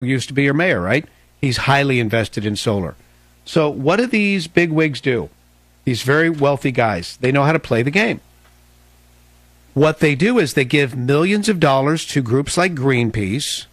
used to be your mayor, right? He's highly invested in solar. So, what do these big wigs do? These very wealthy guys, they know how to play the game. What they do is they give millions of dollars to groups like Greenpeace,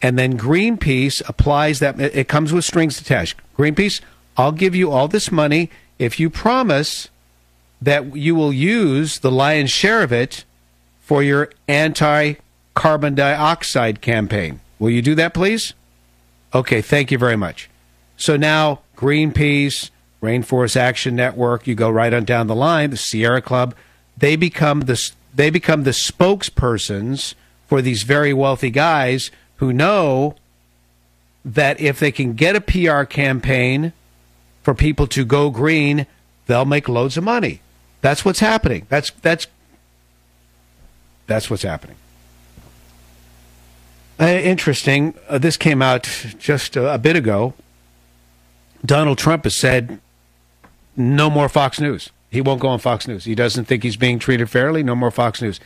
and then Greenpeace applies that. It comes with strings attached. Greenpeace, I'll give you all this money if you promise that you will use the lion's share of it for your anti carbon dioxide campaign. Will you do that, please? Okay, thank you very much. So now Greenpeace, Rainforest Action Network, you go right on down the line, the Sierra Club, they become the they become the spokespersons for these very wealthy guys who know that if they can get a PR campaign for people to go green, they'll make loads of money. That's what's happening. That's that's that's what's happening. Uh, interesting. Uh, this came out just a, a bit ago. Donald Trump has said no more Fox News. He won't go on Fox News. He doesn't think he's being treated fairly. No more Fox News.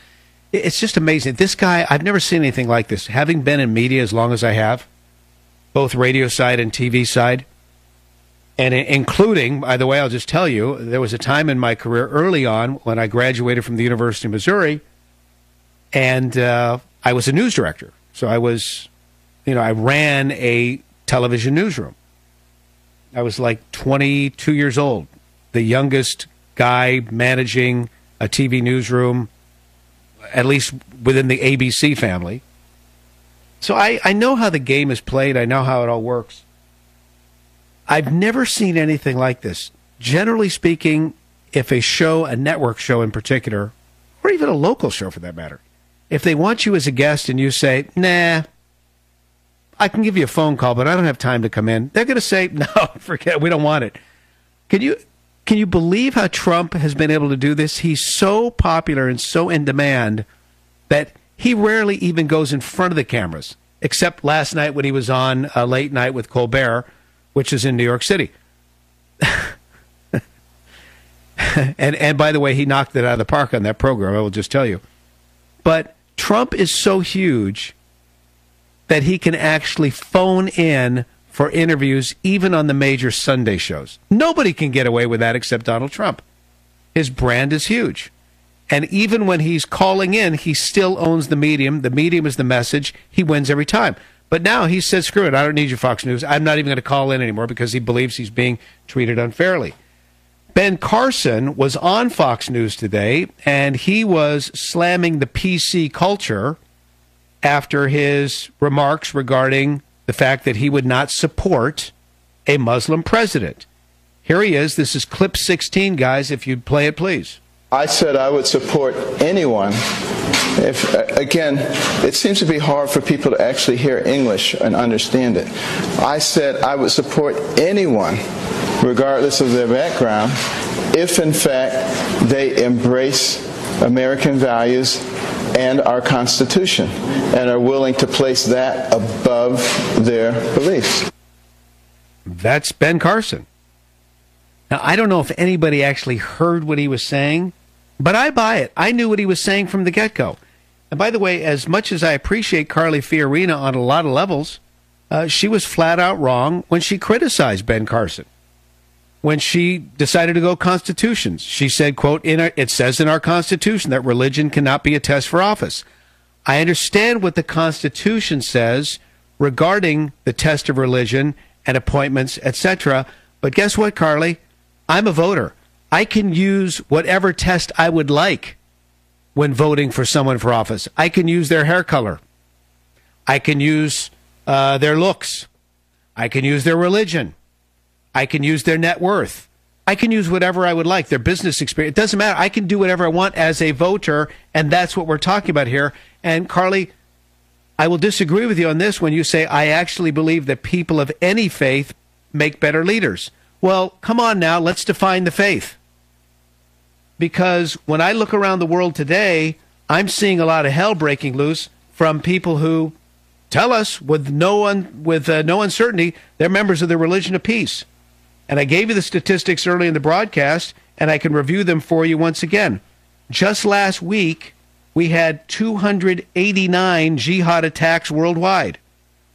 It's just amazing. This guy, I've never seen anything like this. Having been in media as long as I have, both radio side and TV side, and including, by the way, I'll just tell you, there was a time in my career early on when I graduated from the University of Missouri, and uh, I was a news director. So I was, you know, I ran a television newsroom. I was like 22 years old, the youngest guy managing a TV newsroom, at least within the ABC family. So I, I know how the game is played, I know how it all works. I've never seen anything like this. Generally speaking, if a show, a network show in particular, or even a local show for that matter, if they want you as a guest and you say, nah, I can give you a phone call, but I don't have time to come in, they're going to say, no, forget, we don't want it. Can you can you believe how Trump has been able to do this? He's so popular and so in demand that he rarely even goes in front of the cameras, except last night when he was on a late night with Colbert which is in New York City. and and by the way, he knocked it out of the park on that program. I will just tell you. But Trump is so huge that he can actually phone in for interviews even on the major Sunday shows. Nobody can get away with that except Donald Trump. His brand is huge. And even when he's calling in, he still owns the medium. The medium is the message. He wins every time. But now he said, screw it, I don't need your Fox News. I'm not even going to call in anymore because he believes he's being treated unfairly. Ben Carson was on Fox News today, and he was slamming the PC culture after his remarks regarding the fact that he would not support a Muslim president. Here he is. This is clip 16, guys. If you'd play it, please. I said I would support anyone if, uh, again, it seems to be hard for people to actually hear English and understand it. I said I would support anyone, regardless of their background, if in fact they embrace American values and our Constitution and are willing to place that above their beliefs. That's Ben Carson. Now, I don't know if anybody actually heard what he was saying, but I buy it. I knew what he was saying from the get go. And by the way, as much as I appreciate Carly Fiorina on a lot of levels, uh, she was flat out wrong when she criticized Ben Carson. When she decided to go constitutions, she said, "quote in our, It says in our Constitution that religion cannot be a test for office." I understand what the Constitution says regarding the test of religion and appointments, etc. But guess what, Carly? I'm a voter. I can use whatever test I would like when voting for someone for office. I can use their hair color. I can use uh, their looks. I can use their religion. I can use their net worth. I can use whatever I would like, their business experience. It doesn't matter. I can do whatever I want as a voter, and that's what we're talking about here. And Carly, I will disagree with you on this when you say I actually believe that people of any faith make better leaders. Well, come on now, let's define the faith because when I look around the world today, I'm seeing a lot of hell breaking loose from people who tell us with no un, with uh, no uncertainty they're members of the religion of peace. And I gave you the statistics early in the broadcast, and I can review them for you once again. Just last week, we had 289 jihad attacks worldwide.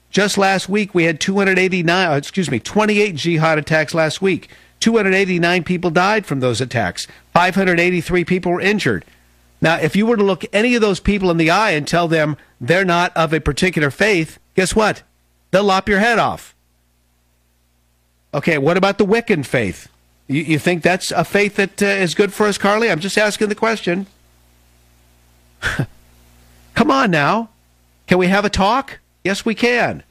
Just last week, we had 289, uh, excuse me, 28 jihad attacks last week. 289 people died from those attacks. 583 people were injured. Now, if you were to look any of those people in the eye and tell them they're not of a particular faith, guess what? They'll lop your head off. Okay, what about the Wiccan faith? You, you think that's a faith that uh, is good for us, Carly? I'm just asking the question. Come on now. Can we have a talk? Yes, we can.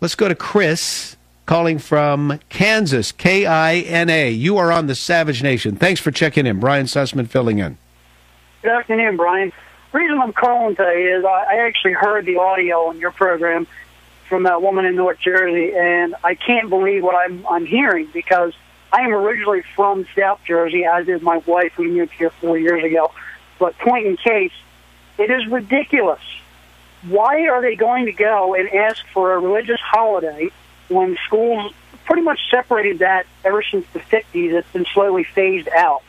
Let's go to Chris calling from Kansas, K I N A. You are on the Savage Nation. Thanks for checking in. Brian Sussman filling in. Good afternoon, Brian. The reason I'm calling today is I actually heard the audio on your program from that woman in North Jersey, and I can't believe what I'm, I'm hearing because I am originally from South Jersey, as is my wife. We moved here four years ago. But point in case, it is ridiculous. Why are they going to go and ask for a religious holiday when schools pretty much separated that ever since the 50s? It's been slowly phased out.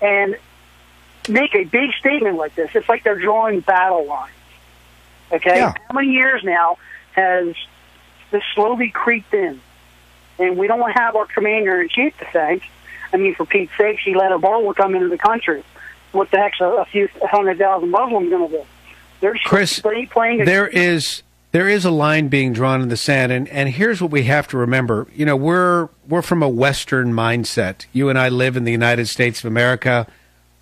And make a big statement like this. It's like they're drawing battle lines. Okay? Yeah. How many years now has this slowly creeped in? And we don't have our commander in chief to thank. I mean, for Pete's sake, she let a Ebola come into the country. What the heck's a, a few hundred thousand Muslims going to do? They're Chris, playing. There is there is a line being drawn in the sand, and, and here's what we have to remember. You know, we're we're from a Western mindset. You and I live in the United States of America.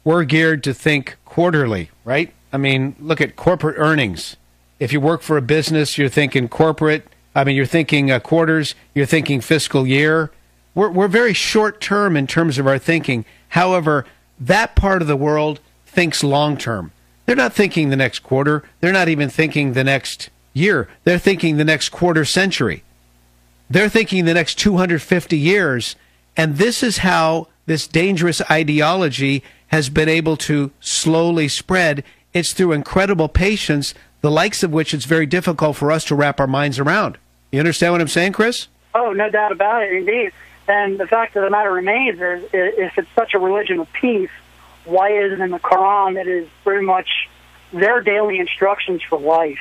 We're geared to think quarterly, right? I mean, look at corporate earnings. If you work for a business, you're thinking corporate. I mean, you're thinking uh, quarters. You're thinking fiscal year. We're we're very short term in terms of our thinking. However, that part of the world thinks long term. They're not thinking the next quarter. They're not even thinking the next year. They're thinking the next quarter century. They're thinking the next 250 years. And this is how this dangerous ideology has been able to slowly spread. It's through incredible patience, the likes of which it's very difficult for us to wrap our minds around. You understand what I'm saying, Chris? Oh, no doubt about it, indeed. And the fact of the matter remains is, if it's such a religion of peace, why isn't in the Quran that is pretty much their daily instructions for life?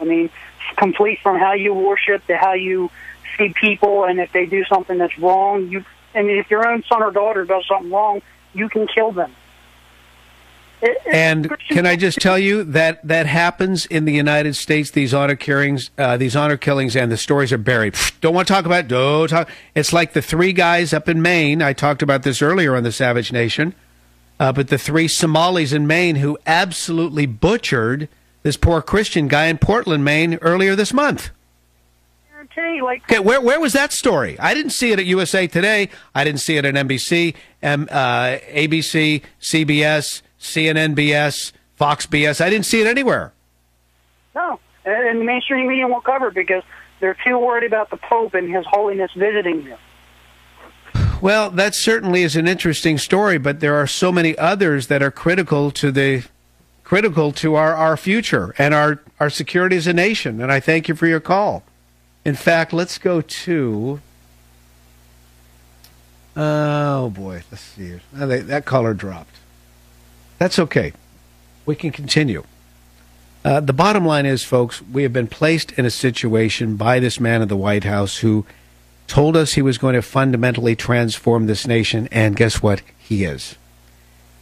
I mean, complete from how you worship to how you see people, and if they do something that's wrong, you. Mean, if your own son or daughter does something wrong, you can kill them. It, and can I just tell you that that happens in the United States? These honor killings, uh, these honor killings, and the stories are buried. Don't want to talk about. Don't talk. It's like the three guys up in Maine. I talked about this earlier on the Savage Nation, uh, but the three Somalis in Maine who absolutely butchered this poor Christian guy in Portland, Maine, earlier this month. Like, okay, where where was that story? I didn't see it at USA Today. I didn't see it at NBC, M, uh, ABC, CBS, CNN, BS, Fox BS. I didn't see it anywhere. No, and the mainstream media won't cover it because they're too worried about the Pope and His Holiness visiting them. Well, that certainly is an interesting story, but there are so many others that are critical to the critical to our, our future and our, our security as a nation. And I thank you for your call. In fact, let's go to. Oh boy, let's see. Oh, that caller dropped. That's okay. We can continue. Uh, the bottom line is, folks, we have been placed in a situation by this man in the White House who told us he was going to fundamentally transform this nation, and guess what? He is.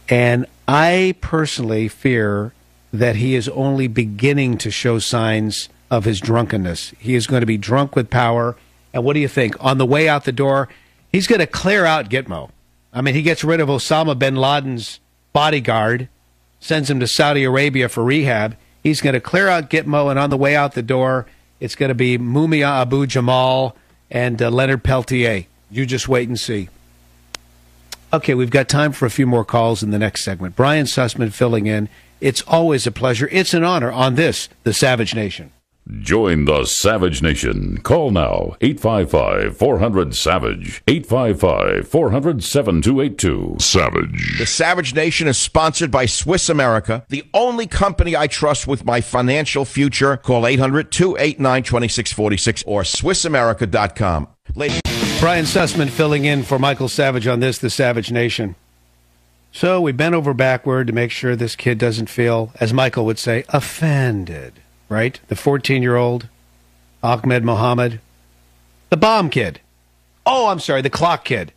And I personally fear that he is only beginning to show signs of his drunkenness. He is going to be drunk with power. And what do you think? On the way out the door, he's going to clear out Gitmo. I mean, he gets rid of Osama bin Laden's bodyguard, sends him to Saudi Arabia for rehab. He's going to clear out Gitmo, and on the way out the door, it's going to be Mumia Abu Jamal and uh, Leonard Peltier. You just wait and see. Okay, we've got time for a few more calls in the next segment. Brian Sussman filling in. It's always a pleasure. It's an honor on this, The Savage Nation. Join the Savage Nation. Call now 855 400 Savage. 855 400 7282. Savage. The Savage Nation is sponsored by Swiss America, the only company I trust with my financial future. Call 800 289 2646 or SwissAmerica.com. Ladies. Brian Sussman filling in for Michael Savage on this, The Savage Nation. So we bent over backward to make sure this kid doesn't feel, as Michael would say, offended. Right? The 14 year old Ahmed Mohammed, the bomb kid. Oh, I'm sorry, the clock kid.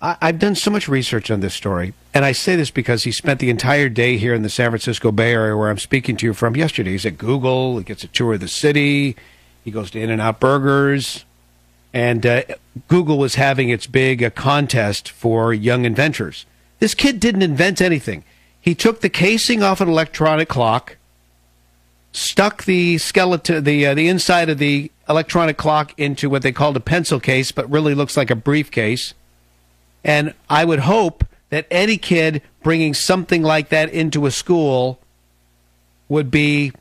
I, I've done so much research on this story, and I say this because he spent the entire day here in the San Francisco Bay Area where I'm speaking to you from yesterday. He's at Google, he gets a tour of the city, he goes to In N Out Burgers, and uh, Google was having its big uh, contest for young inventors. This kid didn't invent anything. He took the casing off an electronic clock, stuck the skeleton, the uh, the inside of the electronic clock into what they called a pencil case, but really looks like a briefcase. And I would hope that any kid bringing something like that into a school would be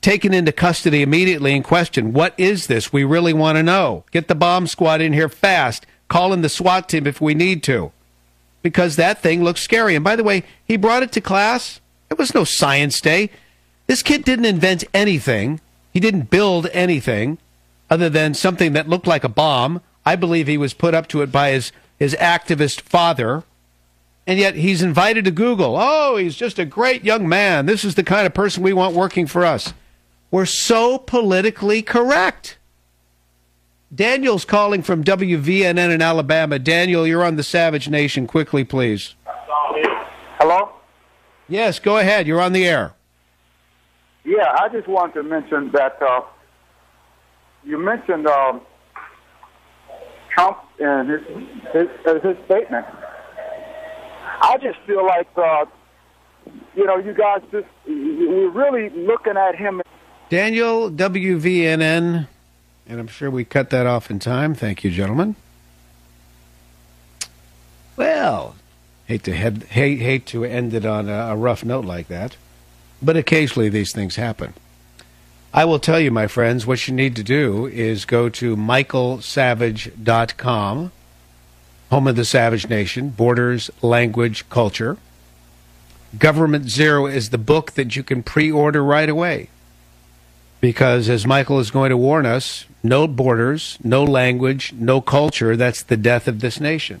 taken into custody immediately and questioned. What is this? We really want to know. Get the bomb squad in here fast. Call in the SWAT team if we need to. Because that thing looks scary. And by the way, he brought it to class. It was no science day. This kid didn't invent anything. He didn't build anything other than something that looked like a bomb. I believe he was put up to it by his, his activist father. And yet he's invited to Google. Oh, he's just a great young man. This is the kind of person we want working for us. We're so politically correct. Daniel's calling from WVNN in Alabama. Daniel, you're on the Savage Nation. Quickly, please. Yes, go ahead. You're on the air. Yeah, I just want to mention that uh, you mentioned um, Trump and his, his, uh, his statement. I just feel like, uh, you know, you guys just, we're really looking at him. Daniel, WVNN, and I'm sure we cut that off in time. Thank you, gentlemen. Well, hate to head, hate, hate to end it on a, a rough note like that, but occasionally these things happen. I will tell you, my friends, what you need to do is go to michaelsavage.com, home of the Savage Nation, Borders, Language, Culture. Government Zero is the book that you can pre order right away. Because as Michael is going to warn us, no borders, no language, no culture, that's the death of this nation.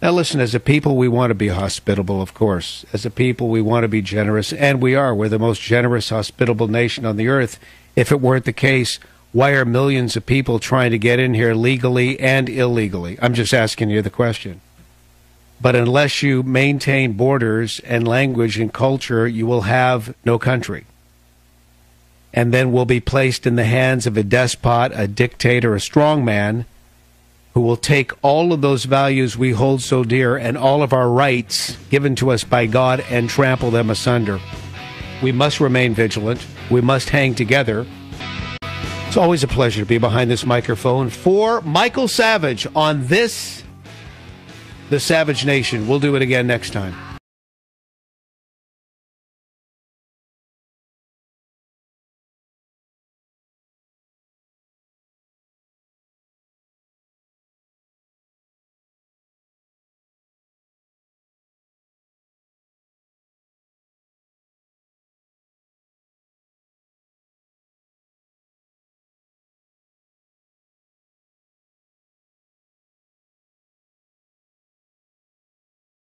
Now, listen, as a people, we want to be hospitable, of course. As a people, we want to be generous, and we are. We're the most generous, hospitable nation on the earth. If it weren't the case, why are millions of people trying to get in here legally and illegally? I'm just asking you the question. But unless you maintain borders and language and culture, you will have no country. And then we'll be placed in the hands of a despot, a dictator, a strongman who will take all of those values we hold so dear and all of our rights given to us by God and trample them asunder. We must remain vigilant. We must hang together. It's always a pleasure to be behind this microphone for Michael Savage on this, The Savage Nation. We'll do it again next time.